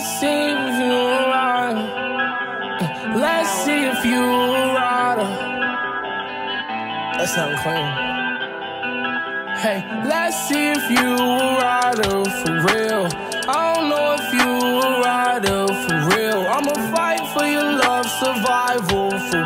Let's see if you rider. Let's see if you a rider. That sound clean. Hey, let's see if you a rider for real. I don't know if you a rider for real. I'ma fight for your love survival for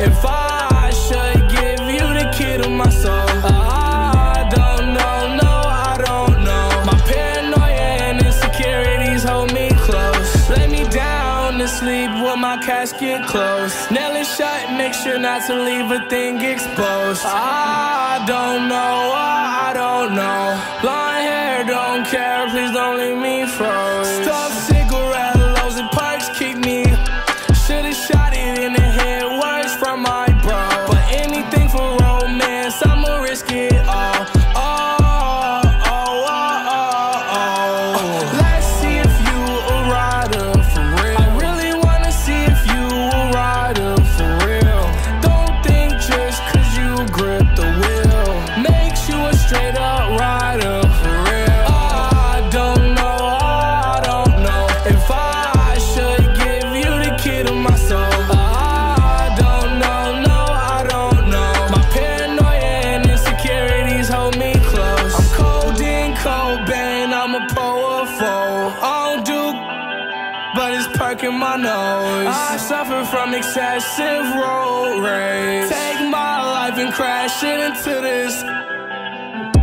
if I should give you the key to my soul. I don't know, no, I don't know. My paranoia and insecurities hold me close. Lay me down to sleep with my casket closed. Nail it shut, make sure not to leave a thing exposed. I don't know, I don't know. Blonde hair, don't care, please don't leave me froze. But it's perking my nose. I suffer from excessive road rage. Take my life and crash it into this.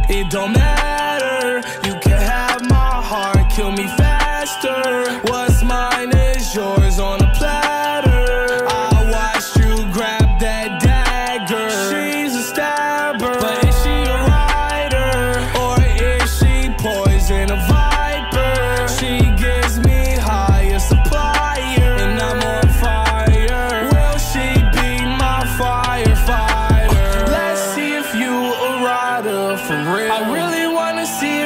It don't matter. You can have my heart, kill me faster. What's mine is yours on a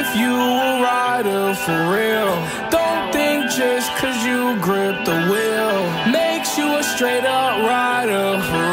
if you a rider for real. Don't think just cause you grip the wheel makes you a straight up rider.